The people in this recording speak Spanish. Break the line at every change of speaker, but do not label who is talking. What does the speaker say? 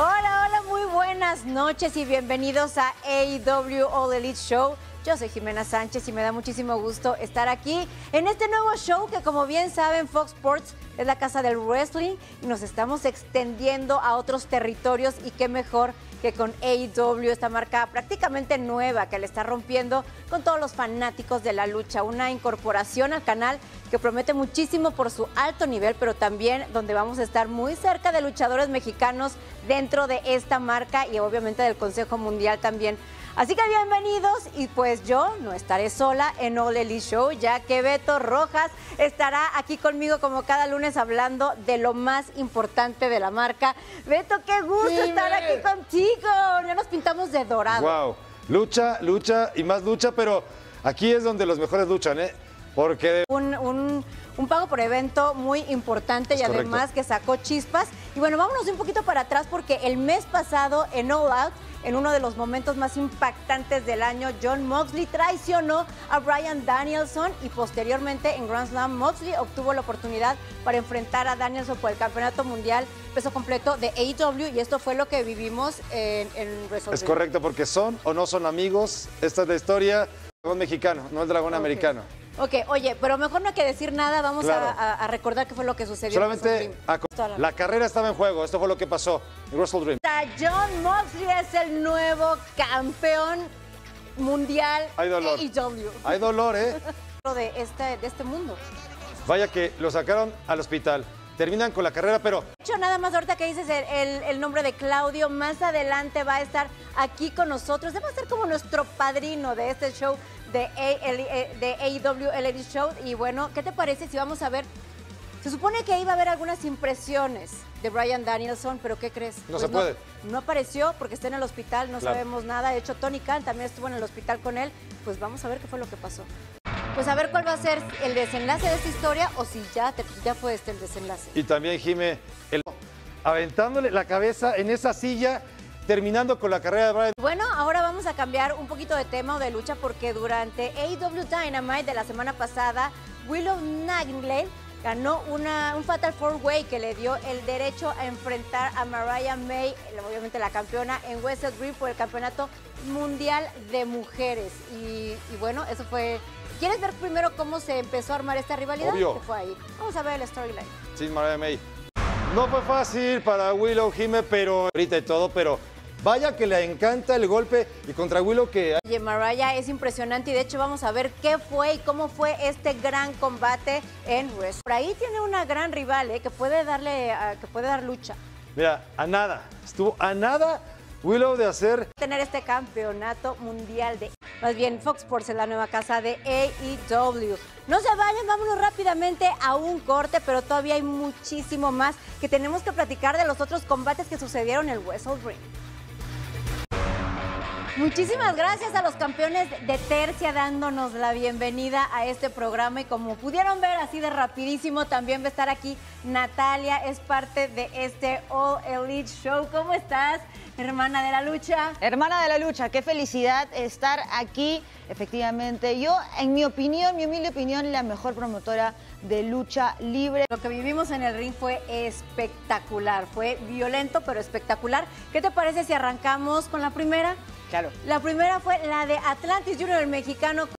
Hola, hola, muy buenas noches y bienvenidos a AEW All Elite Show. Yo soy Jimena Sánchez y me da muchísimo gusto estar aquí en este nuevo show que como bien saben Fox Sports es la casa del wrestling y nos estamos extendiendo a otros territorios y qué mejor que con AEW, esta marca prácticamente nueva que le está rompiendo con todos los fanáticos de la lucha. Una incorporación al canal que promete muchísimo por su alto nivel, pero también donde vamos a estar muy cerca de luchadores mexicanos dentro de esta marca y obviamente del Consejo Mundial también. Así que bienvenidos y pues yo no estaré sola en All Elite Show, ya que Beto Rojas estará aquí conmigo como cada lunes hablando de lo más importante de la marca. Beto, qué gusto estar aquí contigo. Ya nos pintamos de dorado.
Wow, lucha, lucha y más lucha, pero aquí es donde los mejores luchan, ¿eh? Porque
Un, un- un pago por evento muy importante y
correcto.
además que sacó chispas. Y bueno, vámonos un poquito para atrás porque el mes pasado en All Out, en uno de los momentos más impactantes del año, John Moxley traicionó a Brian Danielson y posteriormente en Grand Slam Moxley obtuvo la oportunidad para enfrentar a Danielson por el Campeonato Mundial peso completo de AEW y esto fue lo que vivimos en, en
es correcto, porque son o no son amigos. Esta es la historia. Dragón mexicano, no el dragón americano.
Ok, oye, pero mejor no hay que decir nada, vamos a-
Claro.
a, a recordar qué fue lo que sucedió. en
Solamente a-
la-
la carrera estaba en juego. Esto fue lo que pasó en Wrestle Dream.
John Moxley es el nuevo campeón mundial
Hay dolor.
AEW
Hay dolor, ¿eh?
de este, de este mundo.
Vaya que lo sacaron al hospital. Terminan con la carrera, pero
De hecho, nada más ahorita que dices el, el- el nombre de Claudio, más adelante va a estar aquí con nosotros. Debe ser como nuestro padrino de este show de, A- de AEW Elite Show. Y bueno, ¿qué te parece si vamos a ver? Se supone que iba a haber algunas impresiones de Brian Danielson, pero ¿qué crees? Pues
No se puede.
No, apareció porque está en el hospital, no
Claro.
sabemos nada. De hecho, Tony Khan también estuvo en el hospital con él. Pues vamos a ver qué fue lo que pasó. Pues a ver cuál va a ser el desenlace de esta historia o si ya, te- ya fue este el desenlace.
y también Jime, el- aventándole la cabeza en esa silla, terminando con la carrera de Brian.
Bueno, ahora vamos a cambiar un poquito de tema o de lucha porque durante AEW Dynamite de la semana pasada, Willow Nightingale ganó una, un Fatal Four Way que le dio el derecho a enfrentar a Mariah May, obviamente la campeona, en Wrestle Dream por el campeonato mundial de mujeres. Y, y bueno, eso fue... ¿Quieres ver primero cómo se empezó a armar esta rivalidad?
Obvio.
Que fue ahí. Vamos a ver el storyline.
Sin Mariah May. No fue fácil para Willow Jime, pero ahorita y todo, pero vaya que le encanta el golpe y contra Willow que
Oye, Mariah es impresionante y de hecho vamos a ver qué fue y cómo fue este gran combate en Wrestling. Por ahí tiene una gran rival ¿eh? que puede darle, que puede dar lucha.
mira, a nada, estuvo a nada Willow de hacer
Tener este campeonato mundial de, más bien Fox Sports es la nueva casa de AEW. No se vayan, vámonos rápidamente a un corte, pero todavía hay muchísimo más que tenemos que platicar de los otros combates que sucedieron en Wrestle Dream. Muchísimas gracias a los campeones de Tercia dándonos la bienvenida a este programa y como pudieron ver así de rapidísimo también va a estar aquí Natalia, es parte de este All Elite Show. ¿Cómo estás, hermana de la lucha?
Hermana de la lucha, qué felicidad estar aquí. Efectivamente, yo, en mi opinión, mi humilde opinión, la mejor promotora de lucha libre.
Lo que vivimos en el ring fue espectacular, fue violento pero espectacular. ¿Qué te parece si arrancamos con la primera?
Claro.
La primera fue la de Atlantis Junior, el mexicano